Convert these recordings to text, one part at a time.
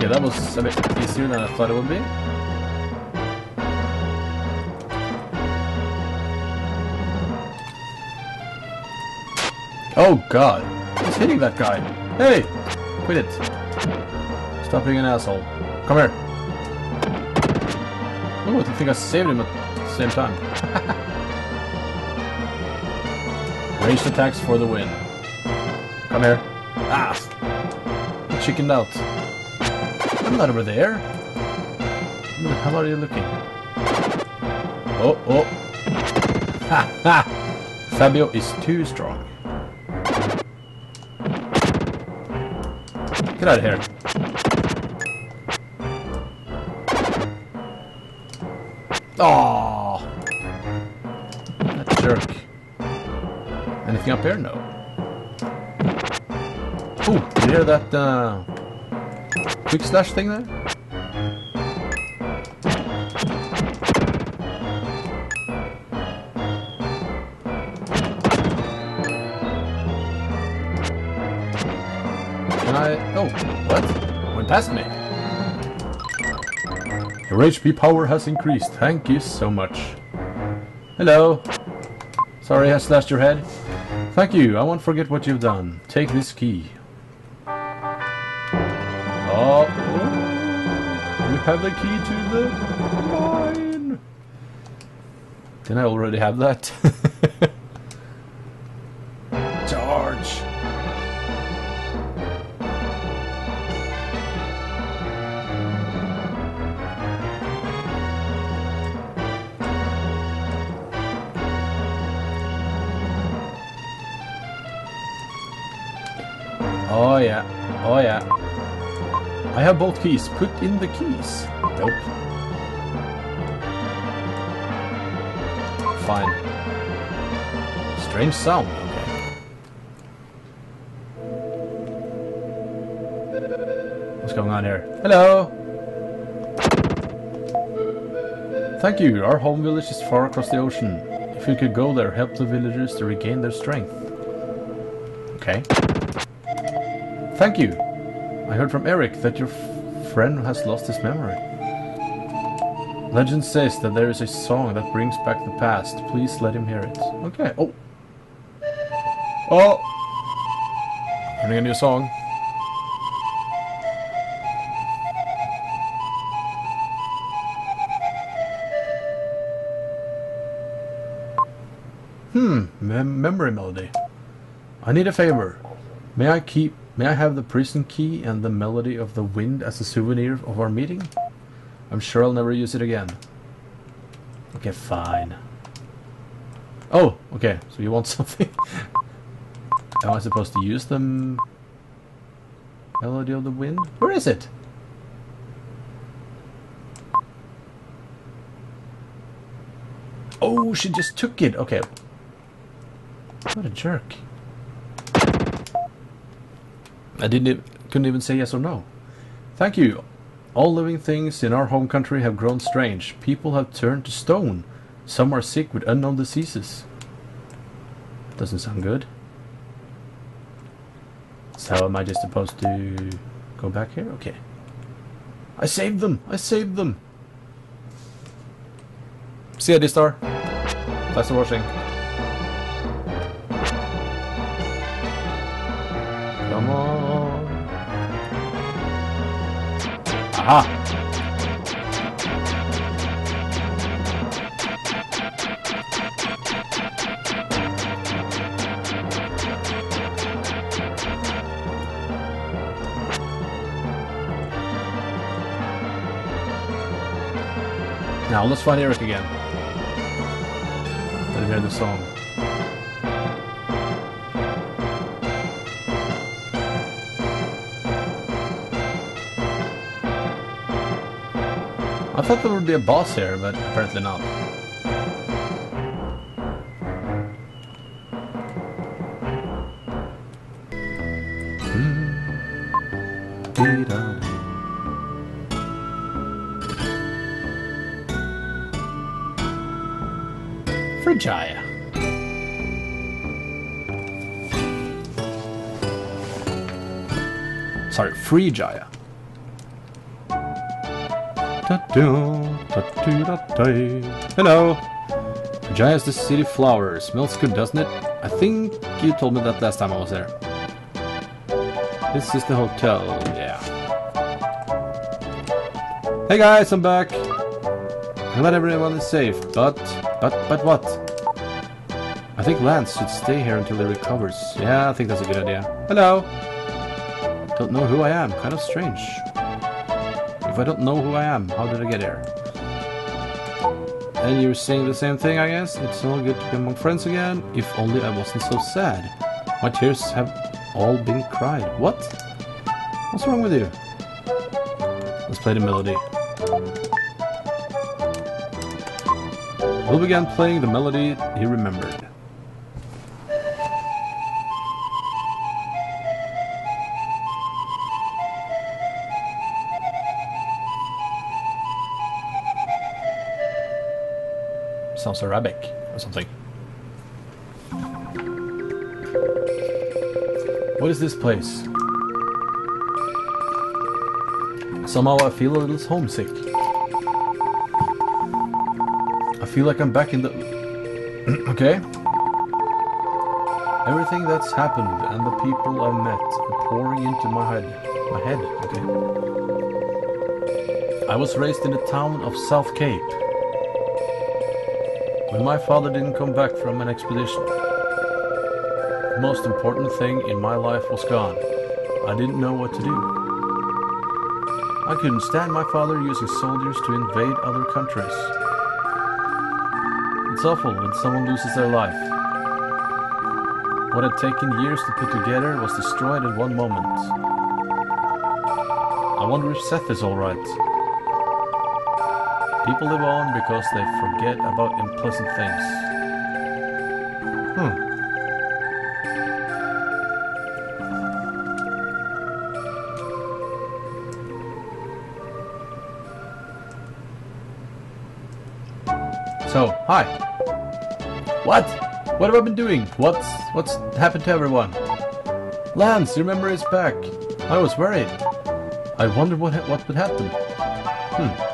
Okay, that was a bit easier than I thought it would be. Oh god! He's hitting that guy! Hey! Quit it! Stop being an asshole. Come here! Oh, I think I saved him at the same time. Ranged attacks for the win. Come here. Ah! Chickened out. I'm not over there. Where the hell are you looking? Oh, oh. Ha, ha! Fabio is too strong. Get out of here. Oh, that jerk. Anything up here? No. Oh, you hear that uh, quick slash thing there? Can I? Oh, what? Went past me. Your HP power has increased. Thank you so much. Hello. Sorry I slashed your head. Thank you. I won't forget what you've done. Take this key. Have the key to the mine. Didn't I already have that? Charge. Oh yeah. Oh yeah. I have both keys. Put in the keys. Nope. Fine. Strange sound. What's going on here? Hello! Thank you. Our home village is far across the ocean. If you could go there, help the villagers to regain their strength. Okay. Thank you. I heard from Eric that your friend has lost his memory. Legend says that there is a song that brings back the past. Please let him hear it. Okay. Oh. Oh. Hearing a new song. Hmm. Mem- memory melody. I need a favor. May I keep May I have the prison key and the melody of the wind as a souvenir of our meeting? I'm sure I'll never use it again. Okay, fine. Oh, okay, so you want something? Am I supposed to use the m- melody of the wind? Where is it? Oh, she just took it. Okay. What a jerk. I didn't couldn't even say yes or no. Thank you. All living things in our home country have grown strange. People have turned to stone. Some are sick with unknown diseases. Doesn't sound good. So am I just supposed to go back here? Okay. I saved them! I saved them! See ya, D-Star. Thanks for watching. Come on. Aha! Now let's find Eric again. Let him hear the song. Thought there would be a boss here, but apparently not. Frigaya. Sorry, Freejia. Hello. Giants the city flower. Smells good, doesn't it? I think you told me that last time I was there. This is the hotel, yeah. Hey guys, I'm back. I'm glad everyone is safe, but, but, but what? I think Lance should stay here until he recovers. Yeah, I think that's a good idea. Hello. Don't know who I am. Kind of strange. I don't know who I am, how did I get here? And you're saying the same thing, I guess? It's all good to be among friends again. If only I wasn't so sad. My tears have all been cried. What? What's wrong with you? Let's play the melody. Will began playing the melody he remembered. Sounds Arabic or something. What is this place? Somehow I feel a little homesick. I feel like I'm back in the... okay. Everything that's happened and the people I've met are pouring into my head. My head, okay. I was raised in the town of South Cape. When my father didn't come back from an expedition, the most important thing in my life was gone. I didn't know what to do. I couldn't stand my father using soldiers to invade other countries. It's awful when someone loses their life. What had taken years to put together was destroyed in one moment. I wonder if Seth is alright. People live on because they forget about unpleasant things. Hmm. So, hi. What? What have I been doing? What's what's happened to everyone? Lance, your memory is back. I was worried. I wondered what what would happen. Hmm.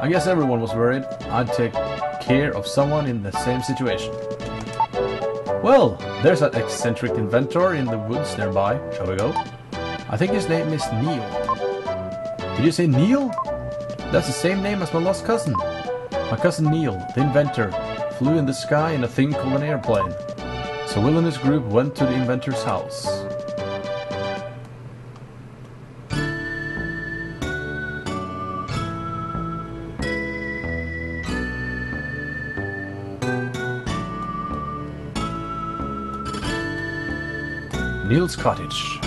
I guess everyone was worried I'd take care of someone in the same situation. Well, there's that eccentric inventor in the woods nearby. Shall we go? I think his name is Neil. Did you say Neil? That's the same name as my lost cousin. My cousin Neil, the inventor, flew in the sky in a thing called an airplane. So Will and his group went to the inventor's house. Neil's cottage.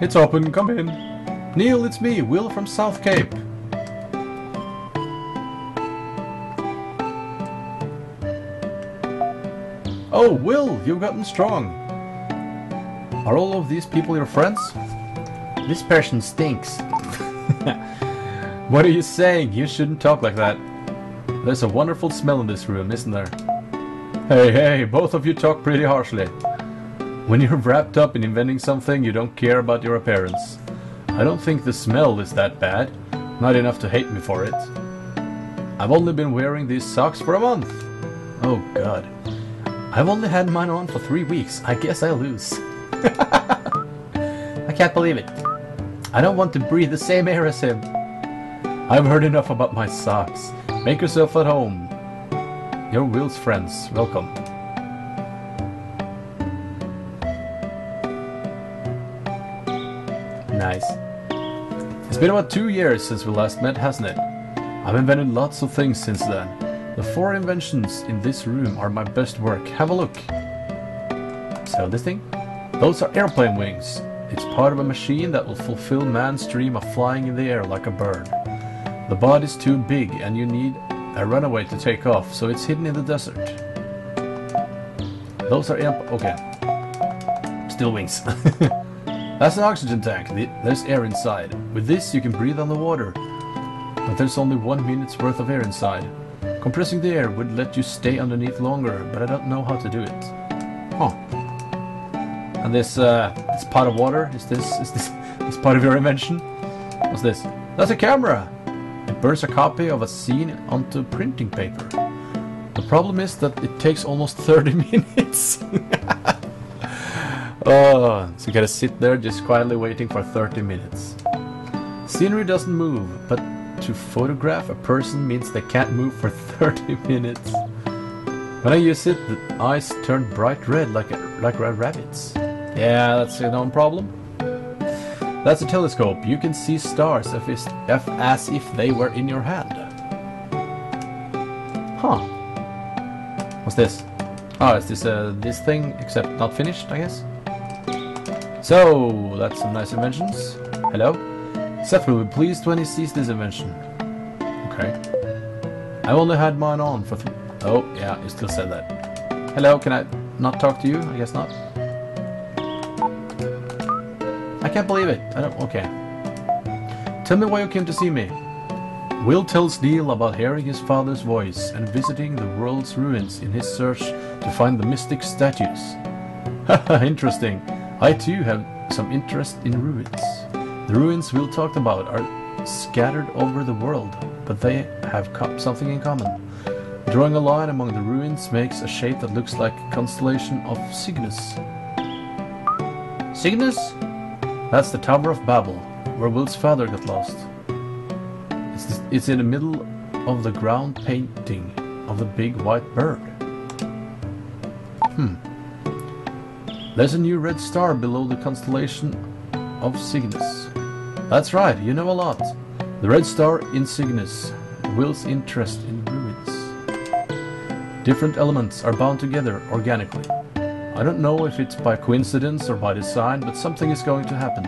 It's open, come in. Neil, it's me, Will from South Cape. Oh, Will, you've gotten strong. Are all of these people your friends? This person stinks. what are you saying? You shouldn't talk like that. There's a wonderful smell in this room, isn't there? Hey, hey, both of you talk pretty harshly. When you're wrapped up in inventing something, you don't care about your appearance. I don't think the smell is that bad. Not enough to hate me for it. I've only been wearing these socks for a month. Oh god. I've only had mine on for three weeks. I guess I lose. I can't believe it. I don't want to breathe the same air as him. I've heard enough about my socks. Make yourself at home. Your Will's friends. Welcome. Nice. It's been about two years since we last met, hasn't it? I've invented lots of things since then. The four inventions in this room are my best work. Have a look. So this thing? Those are airplane wings. It's part of a machine that will fulfill man's dream of flying in the air like a bird. The body's too big and you need a runaway to take off, so it's hidden in the desert. Those are air... okay. Still wings. That's an oxygen tank. There's air inside. With this you can breathe on the water. But there's only one minute's worth of air inside. Compressing the air would let you stay underneath longer, but I don't know how to do it. Huh. And this uh, this pot of water is this is this is part of your invention? What's this? That's a camera! Burns a copy of a scene onto printing paper. The problem is that it takes almost 30 minutes. oh, so you gotta sit there just quietly waiting for 30 minutes. Scenery doesn't move, but to photograph a person means they can't move for 30 minutes. When I use it, the eyes turn bright red like a, like a rabbit's. Yeah, that's a known problem. That's a telescope. You can see stars as if they were in your hand. Huh. What's this? Oh, is this uh, this thing, except not finished, I guess? So, that's some nice inventions. Hello? Seth will be pleased when he sees this invention. Okay. I only had mine on for Oh, yeah, you still said that. Hello, can I not talk to you? I guess not. Can't believe it. I don't. Okay. Tell me why you came to see me. Will tells Neil about hearing his father's voice and visiting the world's ruins in his search to find the mystic statues. Haha, interesting. I too have some interest in ruins. The ruins Will talked about are scattered over the world, but they have something in common. Drawing a line among the ruins makes a shape that looks like a constellation of Cygnus. Cygnus? That's the Tower of Babel, where Will's father got lost. It's, it's in the middle of the ground painting of the big white bird. Hmm. There's a new red star below the constellation of Cygnus. That's right, you know a lot. The red star in Cygnus, Will's interest in ruins. Different elements are bound together organically. I don't know if it's by coincidence or by design, but something is going to happen.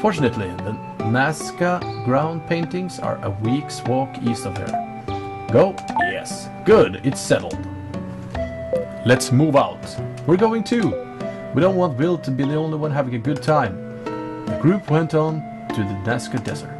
Fortunately, the Nazca ground paintings are a week's walk east of here. Go? Yes. Good, it's settled. Let's move out. We're going too. We don't want Will to be the only one having a good time. The group went on to the Nazca Desert.